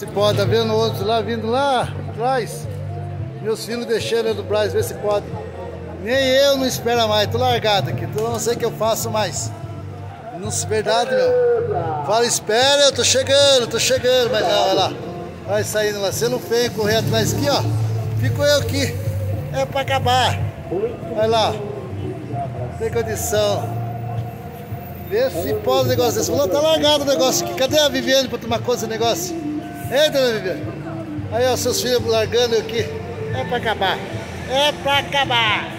Se pode, tá vendo outros lá vindo lá atrás. Meus filhos deixando do Braz ver se pode. Nem eu não espero mais, tô largado aqui. Então não sei o que eu faço mais. Não se verdade, meu. Fala, espera, eu tô chegando, tô chegando. Mas não, olha lá. Vai saindo lá. Você não vem correr atrás aqui, ó. Fico eu aqui. É pra acabar. Vai lá. Tem condição. Vê se pode o negócio desse. Falou, tá largado o negócio aqui. Cadê a Viviane pra tomar conta desse negócio? Entra, minha Viviane. Aí, ó, seus filhos largando aqui. É pra acabar. É pra acabar.